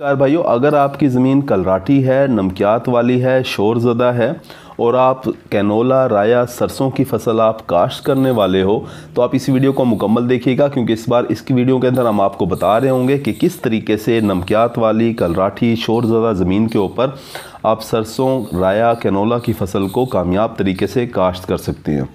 Car भाइयों, अगर आपकी ज़मीन कलराठी है, नमकियात वाली है शोर ज़दा है, और आप कैनोला, राया, सरसों की फ़सल आप काश्त करने वाले हो तो आप इस वीडियो को मुकम्मल देखिएगा, क्योंकि इस बार इसकी वीडियो के अंदर हम आपको बता रहे होंगे कि किस तरीके से नमकियात वाली कलराठी शोर ज़दा ज़मीन के ऊपर आप सरसों, राया, कैनोला की फ़सल को कामयाब तरीके से काश्त कर सकते हैं।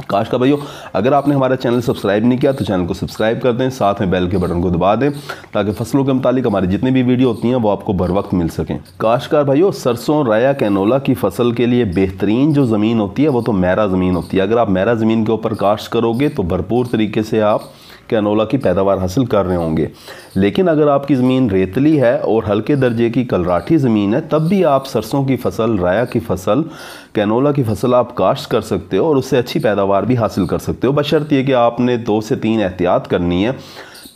काश का भाइयों अगर आपने हमारा चैनल सब्सक्राइब नहीं किया तो चैनल को सब्सक्राइब कर दें, साथ में बेल के बटन को दबा दें, ताकि फ़सलों के मुतालिक हमारे जितनी भी वीडियो होती हैं, वो आपको बर वक्त मिल सकें। काशकार भाइयों, सरसों, राया, कैनोला की फ़सल के लिए बेहतरीन जो ज़मीन होती है, वो तो मैरा ज़मीन होती है। अगर आप मैरा ज़मीन के ऊपर काश्त करोगे तो भरपूर तरीके से आप कैनोला की पैदावार हासिल कर रहे होंगे। लेकिन अगर आपकी ज़मीन रेतली है और हल्के दर्जे की कलराठी ज़मीन है, तब भी आप सरसों की फ़सल, राया की फ़सल, कैनोला की फ़सल आप काश्त कर सकते हो और उससे अच्छी पैदावार भी हासिल कर सकते हो। बशर्त ये कि आपने दो से तीन एहतियात करनी है।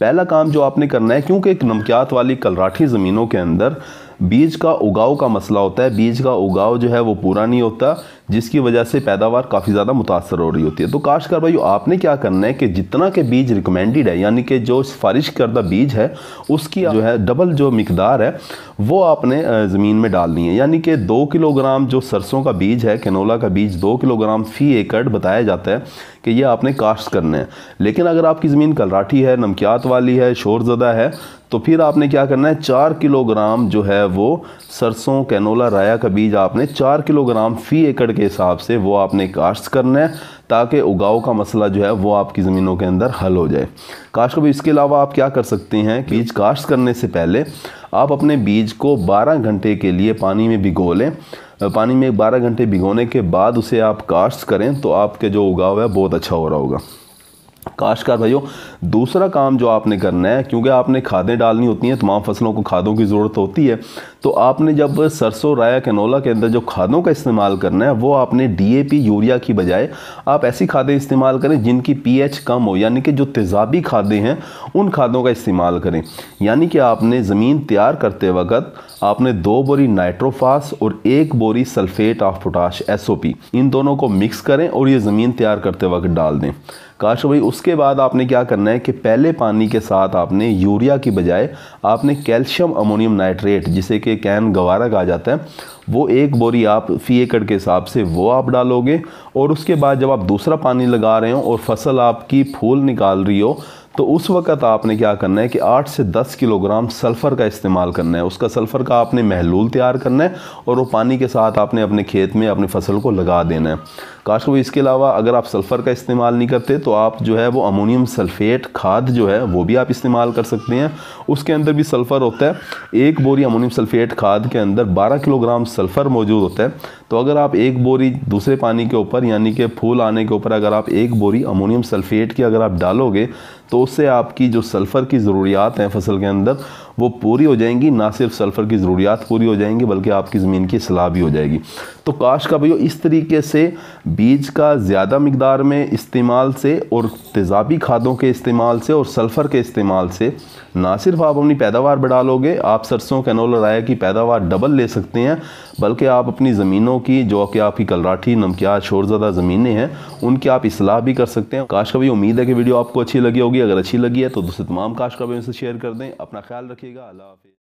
पहला काम जो आपने करना है, क्योंकि एक नमकियात वाली कलराठी ज़मीनों के अंदर बीज का उगाव का मसला होता है। बीज का उगाव जो है वो पूरा नहीं होता, जिसकी वजह से पैदावार काफ़ी ज़्यादा मुतासर हो रही होती है। तो काशकार भाई आपने क्या करना है कि जितना के बीज रिकमेंडेड है, यानी कि जो सिफारिश करदा बीज है, उसकी जो है डबल जो मकदार है, वो आपने ज़मीन में डालनी है। यानी कि दो किलोग्राम जो सरसों का बीज है कैनोला का बीज, दो किलोग्राम फ़ी एकड़ बताया जाता है कि ये आपने काश्त करना है। लेकिन अगर आपकी ज़मीन कलराठी है, नमकियात वाली है, शोरज़दा है तो फिर आपने क्या करना है? चार किलोग्राम जो है वो सरसों, कैनोला, राया का बीज आपने चार किलोग्राम फ़ी एकड़ के हिसाब से वो आपने काश्त करना है, ताकि उगाव का मसला जो है वो आपकी ज़मीनों के अंदर हल हो जाए। काश्त भी इसके अलावा आप क्या कर सकते हैं? बीज काश्त करने से पहले आप अपने बीज को 12 घंटे के लिए पानी में भिगो लें। पानी में 12 घंटे भिगोने के बाद उसे आप काश्त करें तो आपके जो उगाव है बहुत अच्छा हो रहा होगा। काशकार भाइयों दूसरा काम जो आपने करना है, क्योंकि आपने खादें डालनी होती हैं, तमाम फ़सलों को खादों की ज़रूरत होती है तो आपने जब सरसों, राया, कैनोला के अंदर जो खादों का इस्तेमाल करना है, वो आपने डीएपी यूरिया की बजाय आप ऐसी खादें इस्तेमाल करें जिनकी पीएच कम हो, यानी कि जो तेज़ाबी खादें हैं, उन खादों का इस्तेमाल करें। यानी कि आपने ज़मीन तैयार करते वक्त आपने दो बोरी नाइट्रोफास और एक बोरी सल्फेट ऑफ़ पोटाश एसओपी इन दोनों को मिक्स करें और ये ज़मीन तैयार करते वक्त डाल दें। काश भाई, उसके बाद आपने क्या करना है कि पहले पानी के साथ आपने यूरिया की बजाय आपने कैल्शियम अमोनियम नाइट्रेट, जिसे कि कैन गवारा कहा जाता है, वो एक बोरी आप फ़ी एकड़ के हिसाब से वो आप डालोगे और उसके बाद जब आप दूसरा पानी लगा रहे हो और फ़सल आपकी फूल निकाल रही हो तो उस वक़्त आपने क्या करना है कि 8 से 10 किलोग्राम सल्फ़र का इस्तेमाल करना है। उसका सल्फ़र का आपने महलूल तैयार करना है और वो पानी के साथ आपने अपने खेत में अपनी फ़सल को लगा देना है। काश को इसके अलावा अगर आप सल्फ़र का इस्तेमाल नहीं करते तो आप जो है वो अमोनियम सल्फेट खाद जो है वो भी आप इस्तेमाल कर सकते हैं। उसके अंदर भी सल्फ़र होता है। एक बोरी अमोनियम सल्फेट खाद के अंदर 12 किलोग्राम सल्फ़र मौजूद होता है। तो अगर आप एक बोरी दूसरे पानी के ऊपर, यानी कि फूल आने के ऊपर अगर आप एक बोरी अमोनियम सल्फेट की अगर आप डालोगे तो उससे आपकी जो सल्फ़र की ज़रूरियात हैं फ़सल के अंदर वो पूरी हो जाएँगी, ना सिर्फ़ सल्फ़र की ज़रूरियात पूरी हो जाएँगी, बल्कि आपकी ज़मीन की सलाह भी हो जाएगी। तो काश का भैया इस तरीके से बीज का ज़्यादा मकदार में इस्तेमाल से और तेज़ाबी खादों के इस्तेमाल से और सल्फ़र के इस्तेमाल से ना सिर्फ़ आप अपनी पैदावार बढ़ा लोगे, आप सरसों, कैनोल राय की पैदावार डबल ले सकते हैं, बल्कि आप अपनी ज़मीनों की, जो कि आपकी कलराठी नमकियात शोरज़दा ज़मीनें हैं, उनकी आप असलाह भी कर सकते हैं। काश का भी उम्मीद है कि वीडियो आपको अच्छी लगी होगी। अगर अच्छी लगी है तो दूसरे तमाम काश का उनसे शेयर कर दें। अपना ख्याल रखिएगा अल्लाह हाफि